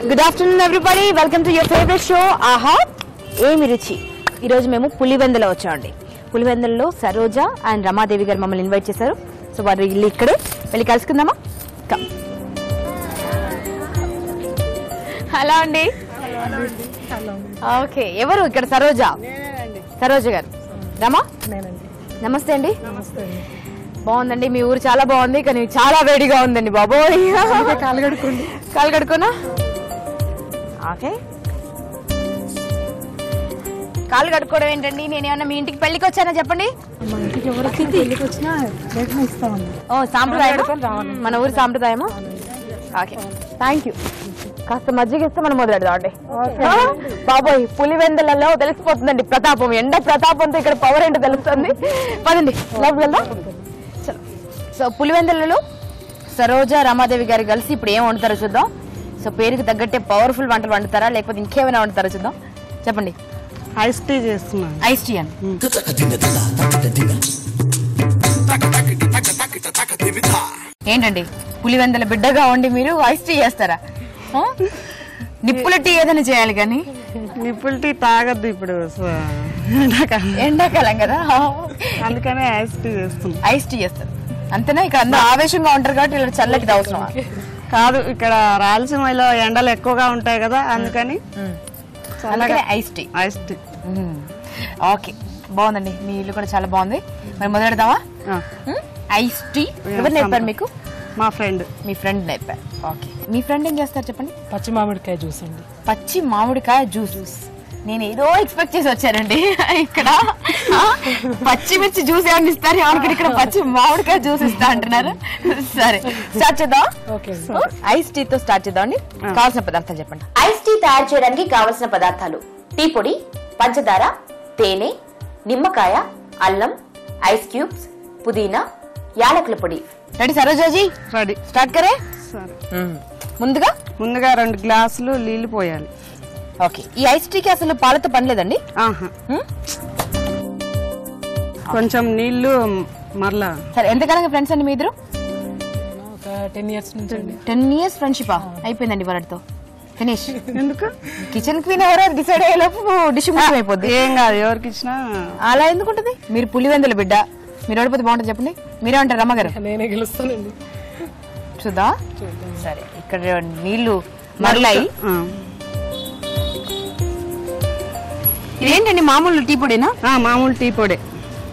Good afternoon everybody welcome to your favourite show ఆహా ఏమి రుచి? ఈరోజు మేము పులివెందులో వచ్చామండి. పులివెందులలో సరోజ అండ్ రమాదేవి గారు మమ్మల్ని ఇన్వైట్ చేశారు. సో వారు ఇల్లు ఇక్కడే. వెళ్ళి కలుసుకుందామా? కమ్ హలో అండి. ఓకే ఎవరు ఇక్కడ? సరోజ? సరోజ గారు. రమా? నమస్తే అండి. బాగుందండి. మీ ఊరు చాలా బాగుంది కానీ చాలా వేడిగా ఉందండి బాబోయ్. కాలు కడుక్కోండి కాలు కడుకోనా ఓకే కాలు కడుక్కోవడం ఏంటండి? నేను ఏమన్నా మీ ఇంటికి పెళ్ళికి వచ్చానా చెప్పండి? మా ఇంటికి పెళ్ళికి వచ్చినా ఓ సాంప్రదాయమా? మన ఊరి సాంప్రదాయమా? ఓకే. థ్యాంక్ యూ కాస్త మజ్జిగ ఇస్తే మనం మొదలెడదామండి బాబోయ్ పులివెందులలో తెలిసిపోతుందండి ప్రతాపం. ఎండ ప్రతాపంతో ఇక్కడ పవర్ ఏంటో తెలుస్తుంది. పదండి వెళ్దాం. సో పులివెందులలో సరోజ రమాదేవి గారు కలిసి ఇప్పుడు ఏం వండుతారో చూద్దాం. సో పేరుకి తగ్గట్టే పవర్ఫుల్ వంటలు వండుతారా? లేకపోతే ఇంకేమైనా వండుతారో చూద్దాం. చెప్పండి. ఐస్ టీ చేస్తున్నాను ఐస్ టీ అని. ఏంటండి? పులివెందల బిడ్డగా ఉండి మీరు ఐస్ టీ చేస్తారా? నిప్పుల టీ ఏదైనా చేయాలి కానీ? నిప్పుల టీ తాగద్దు ఇప్పుడు ఎండాకాలం. ఎండాకాలం కదా? అందుకనే ఐస్ టీ చేస్తున్నాం. ఐస్ టీ చేస్తారు. అంతేనా? ఇక్కడ అందరూ ఆవేశంగా ఉంటారు కాబట్టి ఇలా చల్లకి అవసరం కాదు ఇక్కడ రాయలసీమలో ఎండలు ఎక్కువగా ఉంటాయి కదా అందుకని అందుకనే ice tea. Ice tea. Okay. బాగుందండి. మీ ఇల్లు కూడా చాలా బాగుంది. మరి మొదలెడదామా ఐస్ టీ. ఎవరు నేర్పారు మీకు? మా ఫ్రెండ్. మీ ఫ్రెండ్ నేర్పారు. ఓకే. మీ ఫ్రెండ్ ఏం చేస్తారు చెప్పండి? పచ్చి మామిడికాయ జ్యూస్ అండి. పచ్చి మామిడికాయ జ్యూస్. నేను ఏదో ఎక్స్పెక్ట్ చేసి వచ్చానండి. ఇక్కడ పచ్చిమిర్చి జ్యూస్ ఏమన్నా ఇస్తారు? ఏమనుకుని ఇక్కడ పచ్చి మామిడికాయ జ్యూస్ ఇస్తా అంటున్నారు. సరే స్టార్ట్ చేద్దాం. ఓకే. ఐస్ టీ తో స్టార్ట్ చేద్దామండి కావాల్సిన పదార్థాలు చెప్పండి. ఐస్ టీ తయారు చేయడానికి కావాల్సిన పదార్థాలు. టీ పొడి పంచదార తేనె నిమ్మకాయ అల్లం ఐస్ క్యూబ్స్ పుదీనా యాలకుల పొడి. రెడీ సరోజాజీ? రెడీ. స్టార్ట్ కరే. ముందుగా? ముందుగా రెండు గ్లాసులు నీళ్ళు పోయాలి. ఓకే. ఈ ఐస్ టీకి అసలు పాలతో పని లేదండి ఆహా? కొంచెం నీళ్ళు మరలా. సరే ఎంతకాలంగా ఫ్రెండ్స్ అండి మీ ఇద్దరు? ఒక టెన్ ఇయర్స్ నుంచి అండి. టెన్ ఇయర్స్ ఫ్రెండ్షిపా అయిపోయిందండి వాళ్ళతో ఫినిష్ ఎందుకు? కిచెన్ క్వీన్ ఎవరో? డిసైడ్ అయ్యేలోపు డిష్ అయిపోద్ది. ఏం కాదు ఎవరికి ఇచ్చినా. అలా ఎందుకుంటది మీరు పులివెందుల బిడ్డ. మీరు ఓడిపోతే బాగుంటుంది చెప్పండి. మీరేమంటారు రమ్మగారు. నేనే గెలుస్తానండి. చూద్దా. సరే ఇక్కడ నీళ్ళు మరలాయి. ఆ. ఇదేంటండి మామూలు టీ పొడినా? మామూలు టీ పొడి.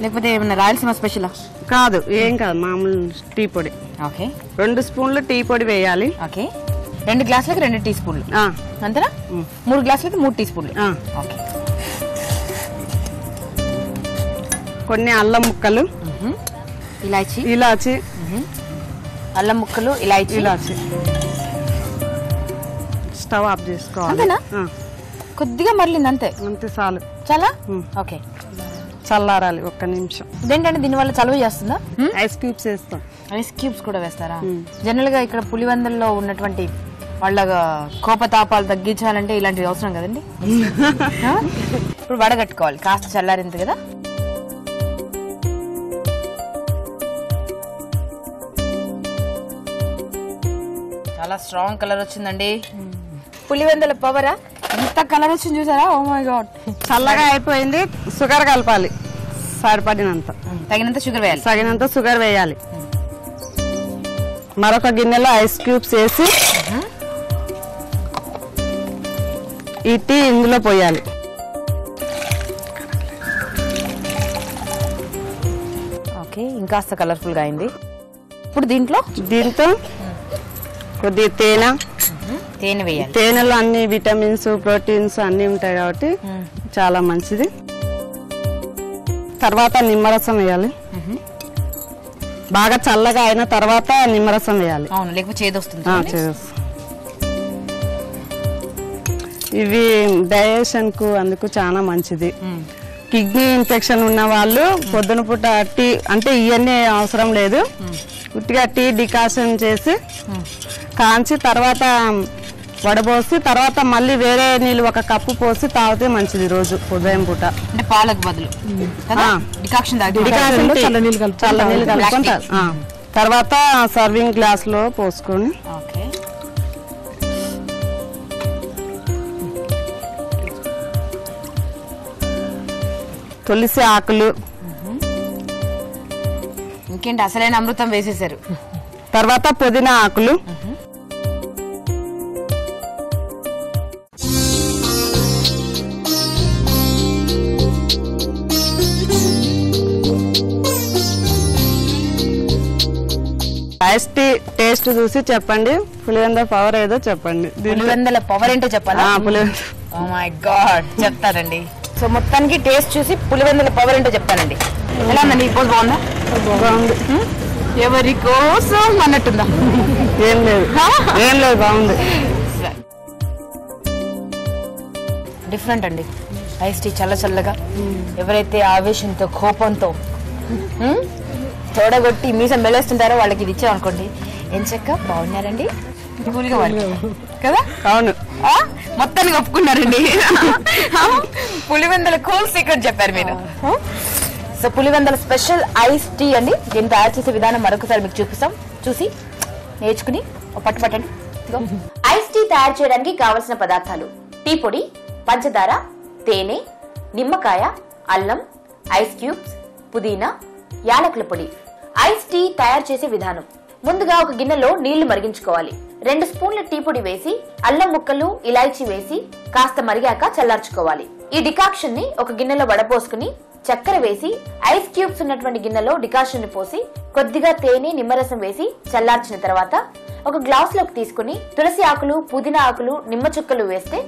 లేకపోతే ఏమన్నా రాయలసీమ స్పెషలా? కాదు ఏం కాదు మామూలు టీ పొడి. ఓకే. రెండు స్పూన్లు టీ పొడి వేయాలి. ఓకే. రెండు గ్లాసులకి రెండు టీ స్పూన్లు. అంతేనా? మూడు గ్లాసులకి మూడు టీ స్పూన్లు. ఓకే. కొన్ని అల్లం ముక్కలు. ఇలాచి. ఇలాచి. అల్లం ముక్కలు ఇలాచి. ఇలాచి. స్టవ్ ఆఫ్ చేసుకోవాలి. కొద్దిగా మరలింది అంతే అంతే చాలు? చాలా. ఓకే. చల్లారాలి ఒక్క నిమిషం. ఇదేంటంటే దీనివల్ల చలువ చేస్తుందా? ఐస్ క్యూబ్స్ వేస్తాం. ఐస్ క్యూబ్స్ కూడా వేస్తారా? జనరల్గా ఇక్కడ పులివందల్లో ఉన్నటువంటి వాళ్ళ కోపతాపాలు తగ్గించాలంటే ఇలాంటివి అవసరం కదండి? ఇప్పుడు వడగట్టుకోవాలి కాస్త చల్లారింది కదా? చాలా స్ట్రాంగ్ కలర్ వచ్చిందండి. పులివెందల పవరా? ఎంత కలర్ వచ్చింది చూసారా? ఓ మై గాడ్ చల్లగా అయిపోయింది షుగర్ కలపాలి సరిపడినంత. తగినంత షుగర్ వేయాలి. తగినంత షుగర్ వేయాలి. మరొక గిన్నెలో ఐస్ క్యూబ్స్ వేసి ఈ టీ ఇందులో పోయాలి. ఓకే ఇంకాస్త కలర్ఫుల్గా అయింది. ఇప్పుడు దీంట్లో? దీంతో కొద్దిగా తేనె తేనె వేయాలి. తేనెలో అన్ని విటమిన్స్ ప్రోటీన్స్ అన్ని ఉంటాయి కాబట్టి చాలా మంచిది. తర్వాత నిమ్మరసం వేయాలి. బాగా చల్లగా అయిన తర్వాత నిమ్మరసం వేయాలి. అవును లేకపోతే చేదొస్తుంది. ఇవి డైజెషన్కు అందుకు చాలా మంచిది. కిడ్నీ ఇన్ఫెక్షన్ ఉన్న వాళ్ళు పొద్దున పూట టీ అంటే ఇవన్నీ అవసరం లేదు. ఉట్టిగా టీ డికాషన్ చేసి కాంచి తర్వాత వడబోసి తర్వాత మళ్ళీ వేరే నీళ్ళు ఒక కప్పు పోసి తాగితే మంచిది రోజు ఉదయం పూట. అంటే పాలకు బదులు. డికాక్షన్ కలుపుకొని. తర్వాత సర్వింగ్ గ్లాస్లో పోసుకొని తులసి ఆకులు. ఇంకేంటి? అసలైన అమృతం వేసేసారు తర్వాత పుదీనా ఆకులు. టేస్ట్ చూసి చెప్పండి. పులివెంద పవర్ ఏదో చెప్పండి. పులివెందల పవర్ ఏంటో చెప్పాలా? పులివెంద మై గాడ్ చెప్తానండి. సో మొత్తానికి టేస్ట్ చూసి పులివెందుల పవర్ ఏంటో చెప్తానండి. ఎలా ఉందండి? పోజ్ బాగుందా? బాగుంది. ఎవరి కోసం అన్నట్టుందా? ఏం లేదు. ఏం లేదు బాగుంది. డిఫరెంట్ అండి. ఐస్ టీ చల్ల చల్లగా. ఎవరైతే ఆవేశంతో కోపంతో హ్మ్, తోడగొట్టి మీసం మెలేస్తుంటారో వాళ్ళకి ఇది ఇచ్చాం అనుకోండి ఏం చెక్క? బాగున్నారండి? కూల్గా వాళ్ళు కదా? అవును. ఆ? మొత్తానికి ఒప్పుకున్నారండి? పులివెందల కూల్ సీక్రెట్ చెప్పారు మీరు. So Pulivendula special ice tea అండి. దీన్ని తయారు చేసే విధానం మరొకసారి మీకు చూపిస్తాం. చూసి నేర్చుకుని ఓ పట్టు పట్టండి. ఇదిగో. ఐస్ టీ తయారు చేయడానికి కావలసిన పదార్థాలు టీ పొడి పంచదార తేనె నిమ్మకాయ అల్లం ఐస్ క్యూబ్స్ పుదీనా యాలకుల పొడి. ఐస్ టీ తయారు చేసే విధానం. ముందుగా ఒక గిన్నెలో నీళ్ళు మరిగించుకోవాలి. రెండు స్పూన్ల టీ పొడి వేసి అల్లం ముక్కలు ఇలాచీ వేసి కాస్త మరిగాక చల్లార్చుకోవాలి. ఈ డికాక్షన్ని ఒక గిన్నెలో వడపోసుకుని చక్కెర వేసి ఐస్ క్యూబ్స్ ఉన్నటువంటి గిన్నెలో డికాషన్ని పోసి కొద్దిగా తేనె నిమ్మరసం వేసి చల్లార్చిన తర్వాత ఒక గ్లాస్లోకి తీసుకుని తులసి ఆకులు పుదీనా ఆకులు నిమ్మ చుక్కలు వేస్తే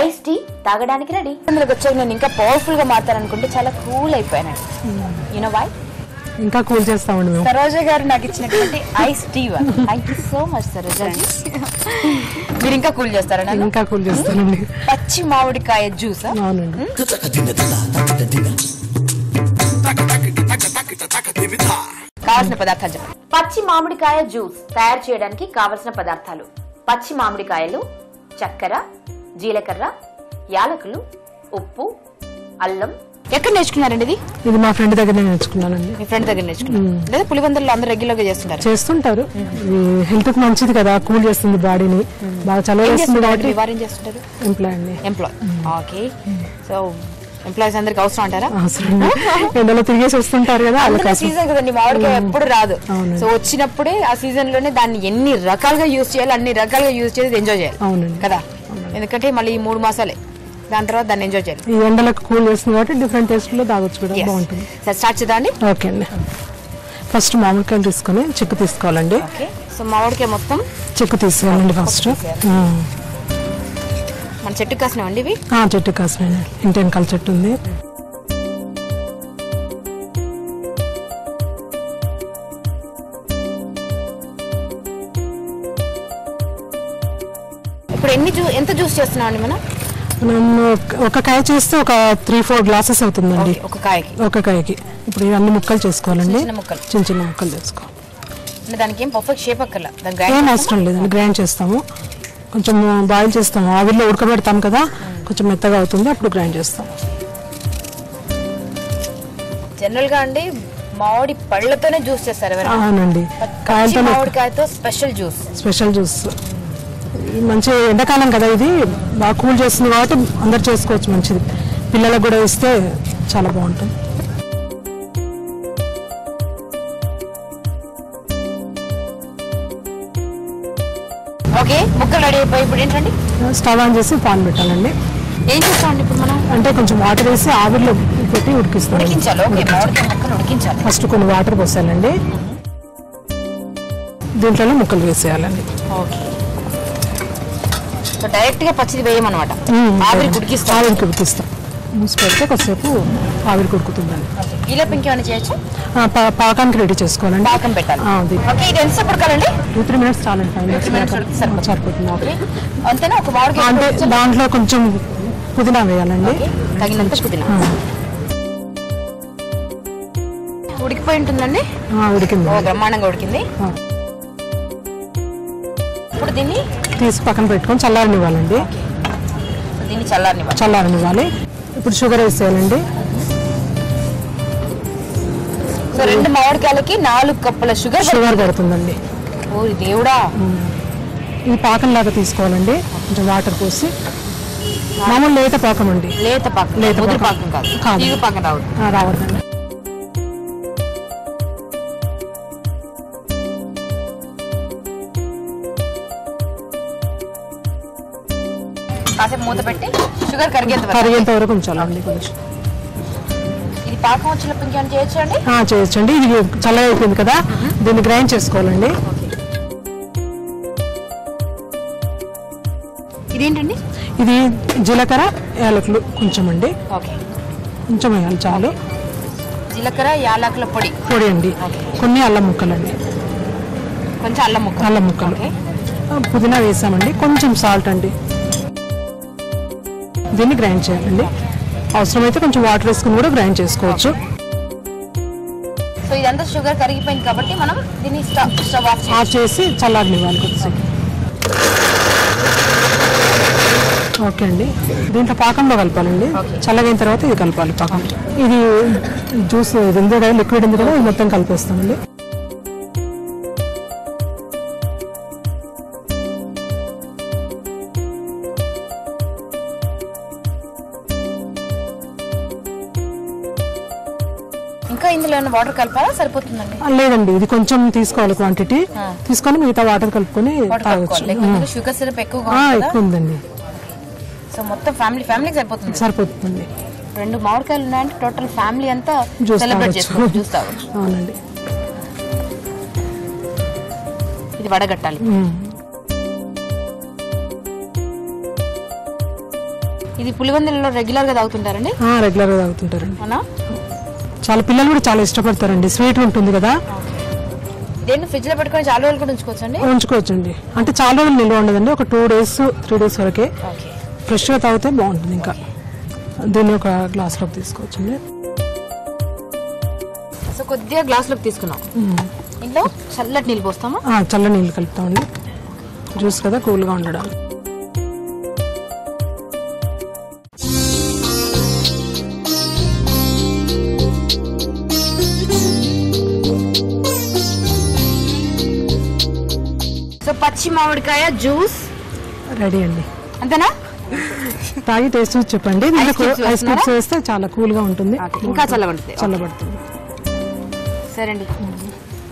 ఐస్ టీ తాగడానికి రెడీ. అందులోకి వచ్చాక నేను ఇంకా పవర్ఫుల్గా మాట్లాడాలనుకుంటే చాలా కూల్ అయిపోయానండి. యూనో వై ఇంకా కూల్ చేస్తామండి మేము. సరోజ గారు నాకు ఇచ్చినటువంటి ice tea thank you so much Saroja. మీరు ఇంకా కూల్ చేస్తారా? ఇంకా కూల్ చేస్తానండి. పచ్చి మామిడికాయ జ్యూస్? అవునండి. కావాల్సిన పదార్థాలు చెప్పండి. పచ్చి మామిడికాయ జ్యూస్ తయారు చేయడానికి కావలసిన పదార్థాలు. పచ్చి మామిడికాయలు చక్కెర జీలకర్ర యాలకులు ఉప్పు అల్లం ఎక్కడ నేర్చుకున్నారండి ఇది? ఇది మా ఫ్రెండ్ దగ్గర నేర్చుకున్నానండి. మీ ఫ్రెండ్ దగ్గర నేర్చుకున్నారు. లేదా పులివందరలో అందరూ రెగ్యులర్గా చేస్తుంటారు? చేస్తుంటారు. హెల్త్కి మంచిది కదా కూల్ చేస్తుంది బాడీని. బాగా ఏం చేస్తుంది కాబట్టి వారు ఏం చేస్తుంటారు? ఎంప్లాయ్ అండి. ఎంప్లాయ్ ఓకే సో ఎంప్లాయీస్ అందరికి అవసరం అంటారా? అవసరం ఎండలో తిరిగేసి వస్తుంటారు కదా సీజన్ కదండి మామిడికాయ ఎప్పుడు రాదు. సో వచ్చినప్పుడే ఆ సీజన్లోనే దాన్ని ఎన్ని రకాలుగా యూజ్ చేయాలి అన్ని రకాలుగా యూజ్ చేసి ఎంజాయ్ చేయాలి. కదా? ఎందుకంటే మళ్ళీ ఈ మూడు మాసాలే. దాని తర్వాత దాన్ని ఎంజాయ్ చేయాలి ఈ ఎండలకు కూల్ చేస్తుంది కాబట్టి డిఫరెంట్ టేస్ట్లో తాగొచ్చు కూడా. బాగుంటుంది. సరే స్టార్ట్ చేద్దామండి. ఓకే అండి. ఫస్ట్ మామిడికాయలు తీసుకొని చెక్కు తీసుకోవాలండి. ఓకే. సో మామిడికాయ మొత్తం చెక్కు తీసుకోవాలండి ఫస్ట్ మన చెట్టు కాసినవండి ఇవి? చెట్టు కాసిన ఇంటి వెనకాల చెట్టు ఉంది. ఇప్పుడు ఎన్ని జ్యూ ఎంత జ్యూస్ చేస్తున్నామండి మనం? మనం ఒక- కాయ చేస్తే ఒక త్రీ ఫోర్ గ్లాసెస్ అవుతుందండి. ఒక కాయకి. ఒక కాయకి. ఇప్పుడు ఇవన్నీ ముక్కలు చేసుకోవాలండి. చిన్న ముక్కలు. చిన్న చిన్న ముక్కలు చేసుకోవాలి దానికి ఏం పర్ఫెక్ట్ షేప్ అక్కర్లా? దాని ఏం గ్రైండ్ అవసరం లేదండి గ్రైండ్ చేస్తాము. కొంచెం బాయిల్ చేస్తాము. ఆవిరిలో ఉడకబెడతాం కదా కొంచెం మెత్తగా అవుతుంది అప్పుడు గ్రైండ్ చేస్తాం. జనరల్గా అండి మామిడి పళ్ళతోనే జ్యూస్ చేస్తారు అవునండి. కాయలతో మామిడికాయతో స్పెషల్ జ్యూస్ స్పెషల్ జ్యూస్ మంచి ఎండాకాలం కదా ఇది. బాగా కూల్ చేస్తుంది కాబట్టి అందరు చేసుకోవచ్చు మంచిది. పిల్లలకు కూడా ఇస్తే చాలా బాగుంటుంది. ఓకే ముక్కలు రెడీ అయిపోయి ఇప్పుడు ఏంటండి? స్టవ్ ఆన్ చేసి పాన్ పెట్టాలండి. ఏం చేస్తామండి ఇప్పుడు మనం? అంటే కొంచెం వాటర్ వేసి ఆవిరిలో పెట్టి ఉడికిస్తాం ఉడికించాలి ఓకే మామిడికాయ ముక్కలు ఉడికించాలి. ఫస్ట్ కొన్ని వాటర్ పోసాలండి దీంట్లోనే ముక్కలు వేసేయాలండి. ఓకే. సో డైరెక్ట్గా పచ్చిది వేయమన్నమాట. ఆవిరి ఉడికిస్తాం ఆవిరికి ఉడికిస్తాం మూసి పెడితే కొద్దిసేపు ఆవిరికి ఉడుకుతుందండి ఈలోపు ఇంకేమైనా చేయొచ్చు? పాకానికి రెడీ చేసుకోవాలండి. పాకం పెట్టాలి. ఓకే ఇది ఎంతసేపు ఉడకాలండి? టూ త్రీ మినిట్స్ చాలండి. ఫైవ్ మినిట్స్ సరిపోతుంది. అంతేనా? ఒక మామిడికాయ అంటే దాంట్లో కొంచెం పుదీనా వేయాలండి. తగినంత పుదీనా. ఉడికిపోయి ఉంటుందండి? ఉడికింది. బ్రహ్మాండంగా ఉడికింది. ఇప్పుడు దీన్ని? తీసి పక్కన పెట్టుకొని చల్లారనివ్వాలండి. దీన్ని చల్లారనివ్వాలి. చల్లారనివ్వాలి. ఇప్పుడు షుగర్ వేసేయాలండి. సో రెండు మామిడికాయలకి నాలుగు కప్పుల షుగర్ షుగర్ పడుతుందండి. ఓ దేవుడా. ఈ పాకం లాగా తీసుకోవాలండి. కొంచెం వాటర్ పోసి. మామూలు లేత పాకం అండి. లేత పాకం. లేత పాకం. కాదు. పాకం రావద్దు. రావద్దండి. కాసేపు మూత పెట్టి షుగర్ కరిగేంత వరకు. కరిగేంత వరకు ఉంచాలండి కొంచెం. ఇది పాకం వచ్చినప్పుడు ఇంకేమైనా చేయొచ్చు అండి? ఆ, చేయొచ్చండి. ఇది చల్లగా అయిపోయింది కదా. దీన్ని గ్రైండ్ చేసుకోవాలండి. ఇదేంటండి? ఇది జీలకర్ర యాలకులు కొంచెం అండి ఓకే. కొంచెం వేయాలి చాలు. జీలకర్ర యాలకుల పొడి. పొడి అండి. కొన్ని అల్లం ముక్కలండి. కొంచెం అల్లం ముక్క. అల్లం ముక్కలు. పుదీనా వేసామండి. కొంచెం సాల్ట్ అండి. దీన్ని గ్రైండ్ చేయాలండి. అవసరమైతే కొంచెం వాటర్ వేసుకుని కూడా గ్రైండ్ చేసుకోవచ్చు. సో ఇదంతా షుగర్ కరిగిపోయింది కాబట్టి మనం దీన్ని స్టవ్ ఆఫ్ చేసి చల్లారనివ్వాలి కొద్దిసేపు. ఓకే అండి. దీంట్లో పాకంలో కలపాలండి. చల్లగైన తర్వాత ఇది కలపాలి పాకం. ఇది జ్యూస్ ఇది ఉంది కదా లిక్విడ్ ఉంది కదా ఇది మొత్తం కలిపేస్తామండి. ఇందులో వాటర్ కలపాలా సరిపోతుందండి. లేదండి ఇది కొంచెం తీసుకోవాలి క్వాంటిటీ తీసుకొని మిగతా వాటర్ కలుపుకొని తాగొచ్చు. షుగర్ సిరప్ ఎక్కువ ఉందండి సో మొత్తం ఫ్యామిలీ ఫ్యామిలీకి సరిపోతుంది. సరిపోతుంది. రెండు మామిడికాయలు ఉన్నాయంటే టోటల్ ఫ్యామిలీ అంతా సెలబ్రేట్ చేసుకోవచ్చు అవునండి. ఇది వడగట్టాలి. ఇది పులివెందులలో రెగ్యులర్గా తాగుతుంటారండి? రెగ్యులర్గా తాగుతుంటారండి. అవునా? చాలా పిల్లలు కూడా చాలా ఇష్టపడతారండి. స్వీట్ ఉంటుంది కదా. దేన్ని ఫ్రిడ్జ్లో పెట్టుకొని చాలా రోజులు కూడా ఉంచుకోవచ్చండి? ఉంచుకోవచ్చండి. అంటే చాలా రోజులు నిల్వ ఉండదండి. ఒక టూ డేస్ త్రీ డేస్ వరకే. ఓకే. ఫ్రెష్గా తాగితే బాగుంటుంది ఇంకా. దీన్ని ఒక గ్లాస్లోకి తీసుకోవచ్చండి. సో కొద్దిగా గ్లాస్లోకి తీసుకున్నాం ఇంట్లో చల్లటి నీళ్ళు పోస్తామా? చల్ల నీళ్ళు కలుపుతామండి. జ్యూస్ కదా కూల్గా ఉండడం పచ్చి మామిడికాయ జ్యూస్. రెడీ అండి. అంతేనా? తాగి టేస్ట్ చూసి చెప్పండి. ఐస్? క్యూబ్స్ వేస్తే చాలా కూల్గా ఉంటుంది. ఇంకా చల్లబడుతుంది. చల్లబడుతుంది. సరే అండి.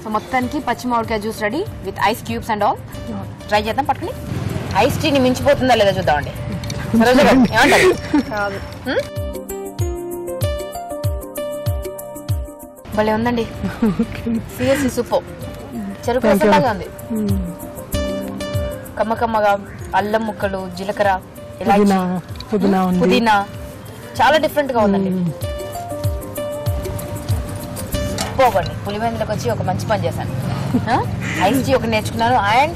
సో మొత్తానికి పచ్చి మామిడికాయ juice ready with ice cubes and all. Try చేద్దాం పట్టుకుని. ఐస్ టీని మించిపోతుందా లేదా చూద్దామండి. ఏమంటారు? భలే ఉందండి. CSC super. చెరుకు ఉంది. కమ్మ కమ్మగా అల్లం ముక్కలు జీలకర్ర పుదీనా చాలా డిఫరెంట్గా ఉందండి. పోగండి. పులివెందులకు వచ్చి ఒక మంచి పని చేశాను. ఐస్ టీ ఒకటి నేర్చుకున్నాను. అండ్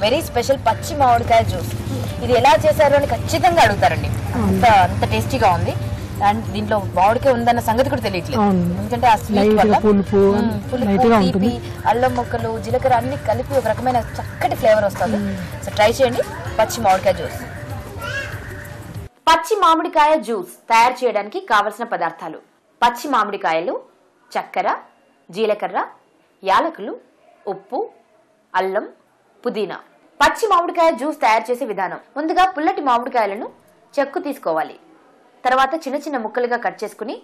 వెరీ స్పెషల్ పచ్చి మామిడికాయ జ్యూస్ ఇది ఎలా చేశారు అని ఖచ్చితంగా అడుగుతారండి. అంత అంత టేస్టీగా ఉంది. దీంట్లో మామిడికాయ ఉందన్న సంగతి కూడా తెలియట్లేదు. ఎందుకంటే ఆ స్వీట్ వల్ల పులుపు, తీపి. అల్లం ముక్కలు జీలకర్ర అన్ని కలిపి ఒక రకమైన చక్కటి ఫ్లేవర్ వస్తుంది. సో ట్రై చేయండి. పచ్చి మామిడికాయ జ్యూస్. పచ్చి మామిడికాయ జ్యూస్ తయారు చేయడానికి కావలసిన పదార్థాలు పచ్చి మామిడికాయలు చక్కెర జీలకర్ర యాలకులు ఉప్పు అల్లం పుదీనా. పచ్చి మామిడికాయ జ్యూస్ తయారు చేసే విధానం. ముందుగా పుల్లటి మామిడికాయలను చెక్కు తీసుకోవాలి. తర్వాత చిన్న చిన్న ముక్కలుగా కట్ చేసుకుని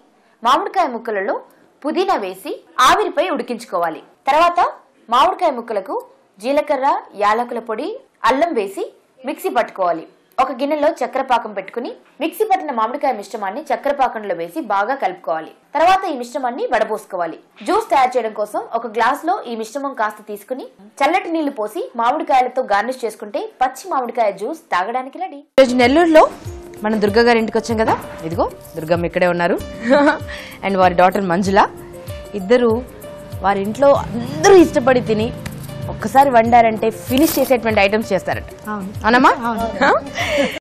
మామిడికాయ ముక్కలలో పుదీనా వేసి ఆవిరిపై ఉడికించుకోవాలి. తర్వాత మామిడికాయ ముక్కలకు జీలకర్ర యాలకుల పొడి అల్లం వేసి మిక్సీ పట్టుకోవాలి. ఒక గిన్నెలో చక్కెర పాకం పెట్టుకుని మిక్సీ పట్టిన మామిడికాయ మిశ్రమాన్ని చక్కెర పాకంలో వేసి బాగా కలుపుకోవాలి. తర్వాత ఈ మిశ్రమాన్ని వడబోసుకోవాలి జ్యూస్ తయారు చేయడం కోసం ఒక గ్లాస్లో ఈ మిశ్రమం కాస్త తీసుకుని చల్లటి నీళ్ళు పోసి మామిడికాయలతో గార్నిష్ చేసుకుంటే పచ్చి మామిడికాయ జ్యూస్ తాగడానికి రెడీ. రోజు నెల్లూరులో మనం దుర్గా గారి ఇంటికి వచ్చాం కదా? ఇదిగో దుర్గమ్మ ఇక్కడే ఉన్నారు. అండ్ వారి డాటర్ మంజుల. ఇద్దరు వారి ఇంట్లో అందరూ ఇష్టపడి తిని ఒక్కసారి వండారంటే ఫినిష్ చేసేటువంటి ఐటమ్స్ చేస్తారట. అవునమ్మా?